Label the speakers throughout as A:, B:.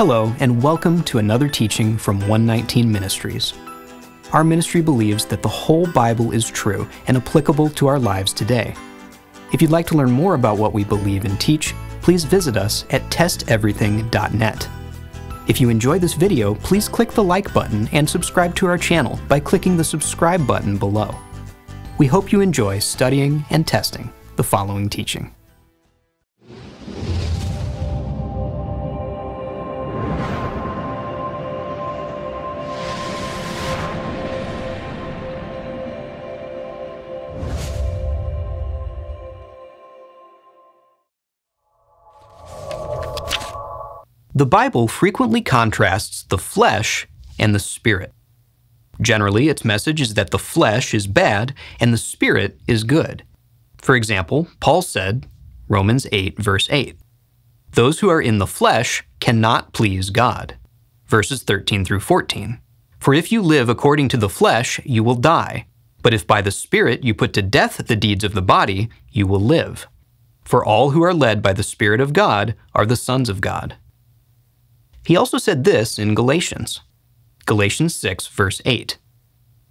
A: Hello, and welcome to another teaching from 119 Ministries. Our ministry believes that the whole Bible is true and applicable to our lives today. If you'd like to learn more about what we believe and teach, please visit us at testeverything.net. If you enjoy this video, please click the like button and subscribe to our channel by clicking the subscribe button below. We hope you enjoy studying and testing the following teaching. The Bible frequently contrasts the flesh and the spirit. Generally, its message is that the flesh is bad and the spirit is good. For example, Paul said, Romans 8, verse 8, Those who are in the flesh cannot please God. Verses 13 through 14. For if you live according to the flesh, you will die. But if by the Spirit you put to death the deeds of the body, you will live. For all who are led by the Spirit of God are the sons of God. He also said this in Galatians. Galatians 6, verse 8.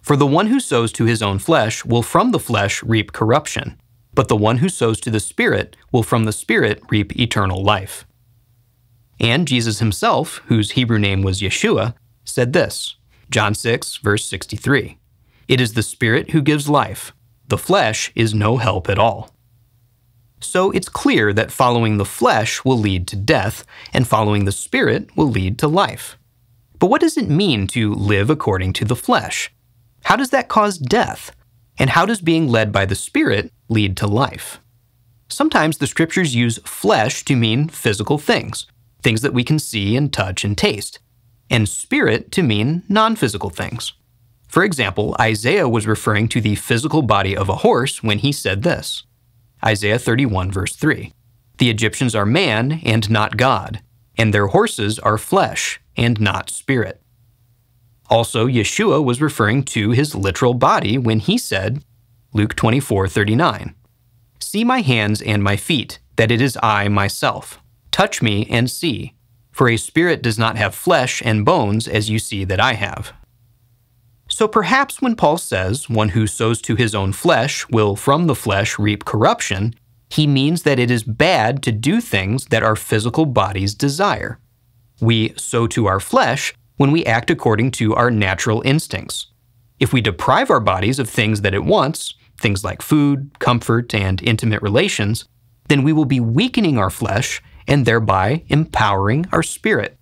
A: For the one who sows to his own flesh will from the flesh reap corruption, but the one who sows to the Spirit will from the Spirit reap eternal life. And Jesus himself, whose Hebrew name was Yeshua, said this John 6, verse 63. It is the Spirit who gives life, the flesh is no help at all. So it's clear that following the flesh will lead to death, and following the Spirit will lead to life. But what does it mean to live according to the flesh? How does that cause death? And how does being led by the Spirit lead to life? Sometimes the scriptures use flesh to mean physical things, things that we can see and touch and taste, and spirit to mean non physical things. For example, Isaiah was referring to the physical body of a horse when he said this Isaiah 31, verse 3. The Egyptians are man and not God, and their horses are flesh and not spirit. Also, Yeshua was referring to his literal body when he said, Luke 24, 39, See my hands and my feet, that it is I myself. Touch me and see, for a spirit does not have flesh and bones as you see that I have. So perhaps when Paul says, one who sows to his own flesh will from the flesh reap corruption, he means that it is bad to do things that our physical bodies desire. We sow to our flesh when we act according to our natural instincts. If we deprive our bodies of things that it wants, things like food, comfort, and intimate relations, then we will be weakening our flesh and thereby empowering our spirit.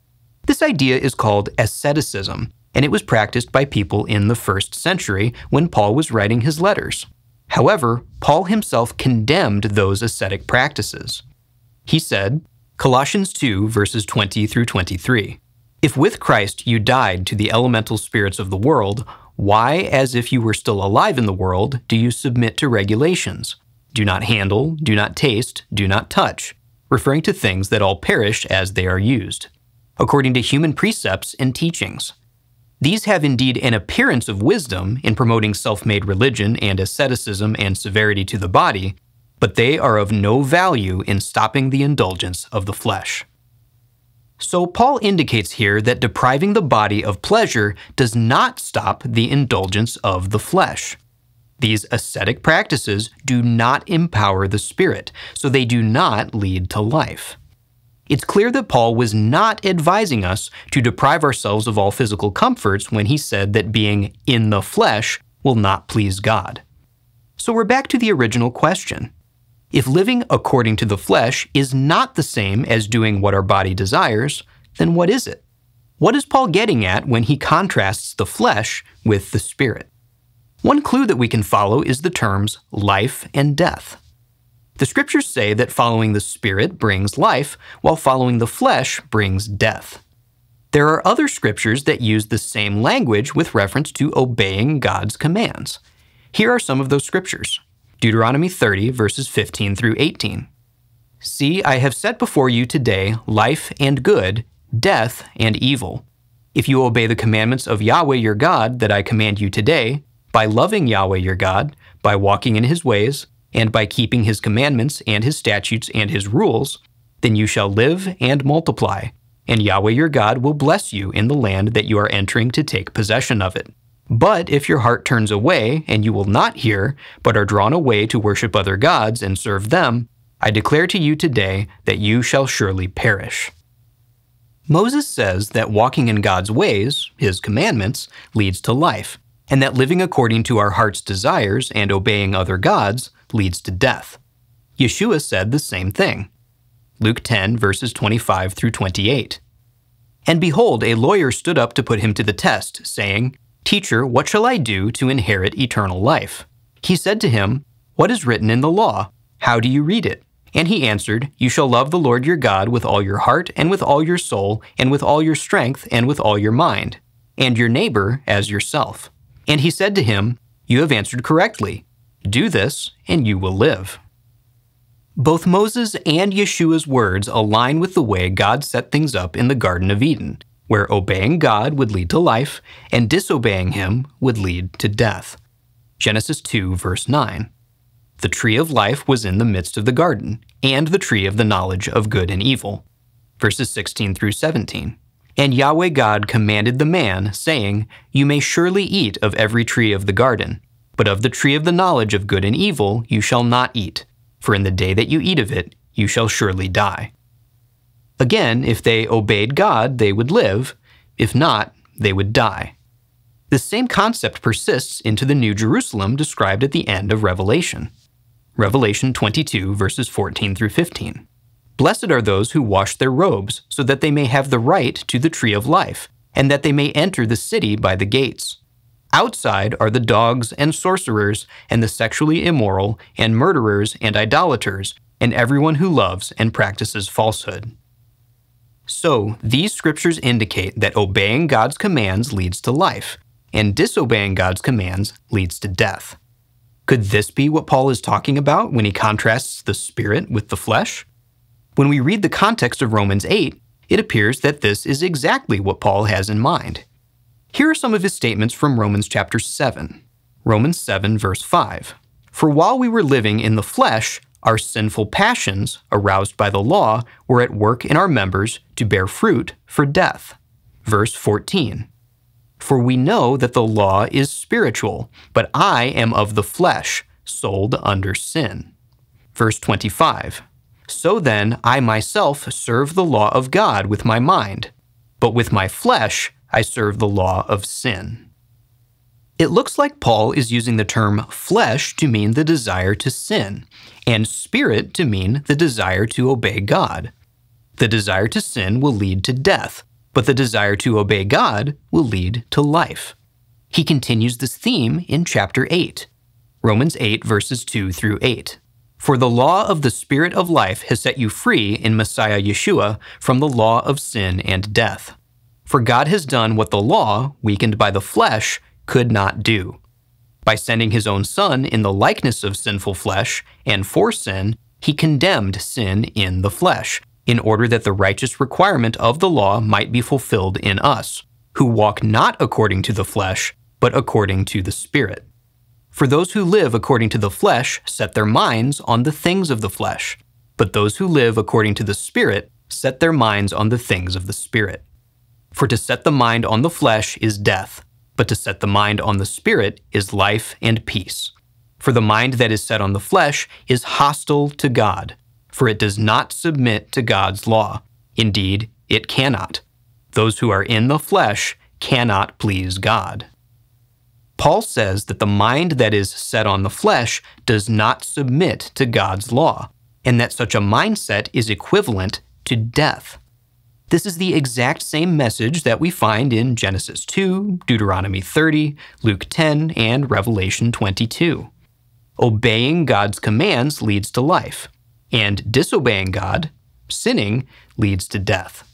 A: This idea is called asceticism, and it was practiced by people in the first century when Paul was writing his letters. However, Paul himself condemned those ascetic practices. He said, Colossians 2, verses 20 through 23, If with Christ you died to the elemental spirits of the world, why, as if you were still alive in the world, do you submit to regulations? Do not handle, do not taste, do not touch, referring to things that all perish as they are used, according to human precepts and teachings these have indeed an appearance of wisdom in promoting self made religion and asceticism and severity to the body, but they are of no value in stopping the indulgence of the flesh. So, Paul indicates here that depriving the body of pleasure does not stop the indulgence of the flesh. These ascetic practices do not empower the spirit, so they do not lead to life it's clear that Paul was not advising us to deprive ourselves of all physical comforts when he said that being in the flesh will not please God. So we're back to the original question. If living according to the flesh is not the same as doing what our body desires, then what is it? What is Paul getting at when he contrasts the flesh with the spirit? One clue that we can follow is the terms life and death. The scriptures say that following the Spirit brings life, while following the flesh brings death. There are other scriptures that use the same language with reference to obeying God's commands. Here are some of those scriptures Deuteronomy 30, verses 15 through 18. See, I have set before you today life and good, death and evil. If you obey the commandments of Yahweh your God that I command you today, by loving Yahweh your God, by walking in his ways, and by keeping his commandments and his statutes and his rules, then you shall live and multiply, and Yahweh your God will bless you in the land that you are entering to take possession of it. But if your heart turns away, and you will not hear, but are drawn away to worship other gods and serve them, I declare to you today that you shall surely perish. Moses says that walking in God's ways, his commandments, leads to life, and that living according to our heart's desires and obeying other gods leads to death. Yeshua said the same thing. Luke 10, verses 25 through 28. And behold, a lawyer stood up to put him to the test, saying, Teacher, what shall I do to inherit eternal life? He said to him, What is written in the law? How do you read it? And he answered, You shall love the Lord your God with all your heart, and with all your soul, and with all your strength, and with all your mind, and your neighbor as yourself. And he said to him, You have answered correctly. Do this, and you will live. Both Moses and Yeshua's words align with the way God set things up in the Garden of Eden, where obeying God would lead to life and disobeying Him would lead to death. Genesis 2, verse 9. The tree of life was in the midst of the garden, and the tree of the knowledge of good and evil. Verses 16 through 17. And Yahweh God commanded the man, saying, You may surely eat of every tree of the garden, but of the tree of the knowledge of good and evil you shall not eat for in the day that you eat of it, you shall surely die. Again, if they obeyed God, they would live. If not, they would die. The same concept persists into the New Jerusalem described at the end of Revelation. Revelation 22, verses 14 through 15. Blessed are those who wash their robes, so that they may have the right to the tree of life, and that they may enter the city by the gates. Outside are the dogs and sorcerers, and the sexually immoral, and murderers and idolaters, and everyone who loves and practices falsehood. So, these scriptures indicate that obeying God's commands leads to life, and disobeying God's commands leads to death. Could this be what Paul is talking about when he contrasts the spirit with the flesh? When we read the context of Romans 8, it appears that this is exactly what Paul has in mind. Here are some of his statements from Romans chapter 7. Romans 7, verse 5. For while we were living in the flesh, our sinful passions, aroused by the law, were at work in our members to bear fruit for death. Verse 14. For we know that the law is spiritual, but I am of the flesh, sold under sin. Verse 25. So then, I myself serve the law of God with my mind, but with my flesh I serve the law of sin. It looks like Paul is using the term flesh to mean the desire to sin, and spirit to mean the desire to obey God. The desire to sin will lead to death, but the desire to obey God will lead to life. He continues this theme in chapter 8, Romans 8, verses 2 through 8. For the law of the Spirit of life has set you free in Messiah Yeshua from the law of sin and death. For God has done what the law, weakened by the flesh, could not do. By sending his own Son in the likeness of sinful flesh, and for sin, he condemned sin in the flesh, in order that the righteous requirement of the law might be fulfilled in us, who walk not according to the flesh, but according to the Spirit. For those who live according to the flesh set their minds on the things of the flesh, but those who live according to the Spirit set their minds on the things of the Spirit. For to set the mind on the flesh is death, but to set the mind on the spirit is life and peace. For the mind that is set on the flesh is hostile to God, for it does not submit to God's law. Indeed, it cannot. Those who are in the flesh cannot please God. Paul says that the mind that is set on the flesh does not submit to God's law, and that such a mindset is equivalent to death. This is the exact same message that we find in Genesis 2, Deuteronomy 30, Luke 10, and Revelation 22. Obeying God's commands leads to life, and disobeying God, sinning, leads to death.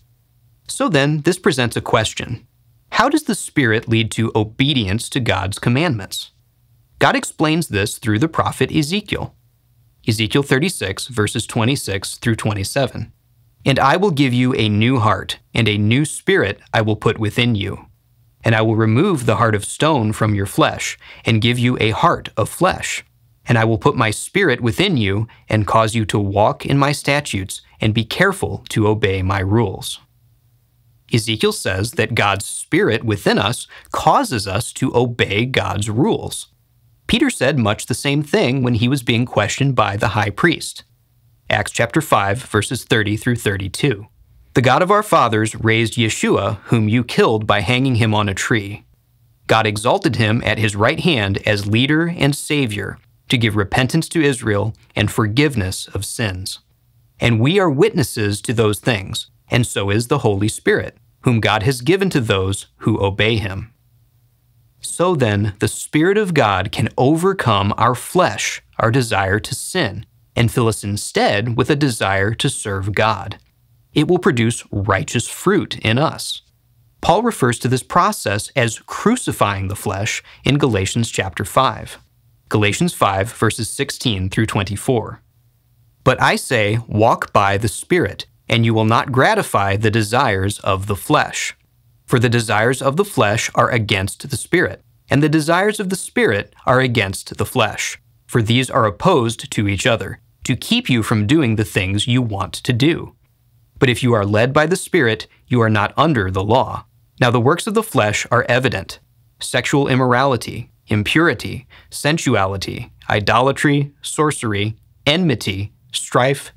A: So then, this presents a question How does the Spirit lead to obedience to God's commandments? God explains this through the prophet Ezekiel. Ezekiel 36, verses 26 through 27. And I will give you a new heart, and a new spirit I will put within you. And I will remove the heart of stone from your flesh, and give you a heart of flesh. And I will put my spirit within you, and cause you to walk in my statutes, and be careful to obey my rules. Ezekiel says that God's Spirit within us causes us to obey God's rules. Peter said much the same thing when he was being questioned by the high priest. Acts chapter 5 verses 30 through 32. The God of our fathers raised Yeshua, whom you killed by hanging him on a tree. God exalted him at his right hand as leader and savior to give repentance to Israel and forgiveness of sins. And we are witnesses to those things, and so is the Holy Spirit, whom God has given to those who obey him. So then, the Spirit of God can overcome our flesh, our desire to sin, and fill us instead with a desire to serve God. It will produce righteous fruit in us. Paul refers to this process as crucifying the flesh in Galatians chapter 5. Galatians 5 verses 16 through 24. But I say, walk by the Spirit, and you will not gratify the desires of the flesh. For the desires of the flesh are against the Spirit, and the desires of the Spirit are against the flesh. For these are opposed to each other, to keep you from doing the things you want to do. But if you are led by the Spirit, you are not under the law. Now the works of the flesh are evident sexual immorality, impurity, sensuality, idolatry, sorcery, enmity, strife,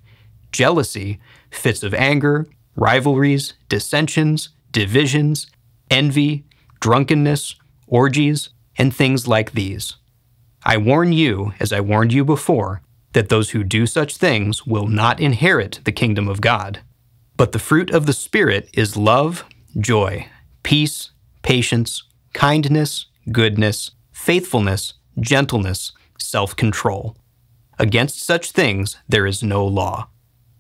A: jealousy, fits of anger, rivalries, dissensions, divisions, envy, drunkenness, orgies, and things like these. I warn you, as I warned you before, that those who do such things will not inherit the kingdom of God. But the fruit of the Spirit is love, joy, peace, patience, kindness, goodness, faithfulness, gentleness, self control. Against such things there is no law.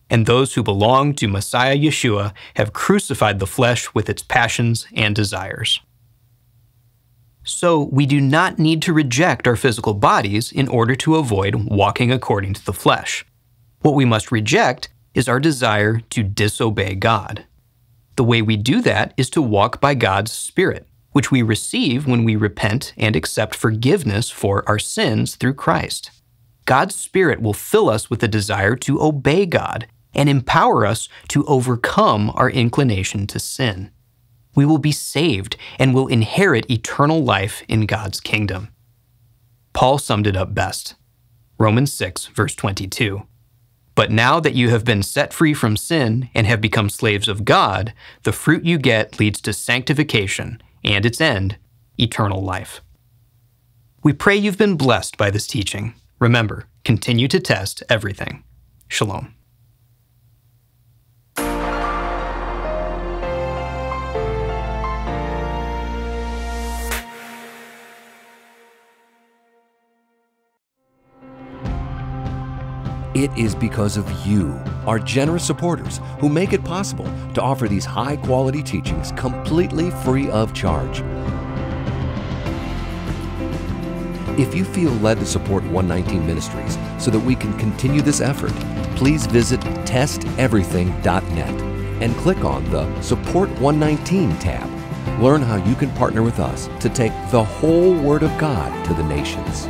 A: And those who belong to Messiah Yeshua have crucified the flesh with its passions and desires. So, we do not need to reject our physical bodies in order to avoid walking according to the flesh. What we must reject is our desire to disobey God. The way we do that is to walk by God's Spirit, which we receive when we repent and accept forgiveness for our sins through Christ. God's Spirit will fill us with a desire to obey God and empower us to overcome our inclination to sin. We will be saved and will inherit eternal life in God's kingdom. Paul summed it up best. Romans 6, verse 22. But now that you have been set free from sin and have become slaves of God, the fruit you get leads to sanctification and its end, eternal life. We pray you've been blessed by this teaching. Remember, continue to test everything. Shalom.
B: It is because of you, our generous supporters, who make it possible to offer these high quality teachings completely free of charge. If you feel led to support 119 Ministries so that we can continue this effort, please visit testeverything.net and click on the Support 119 tab. Learn how you can partner with us to take the whole Word of God to the nations.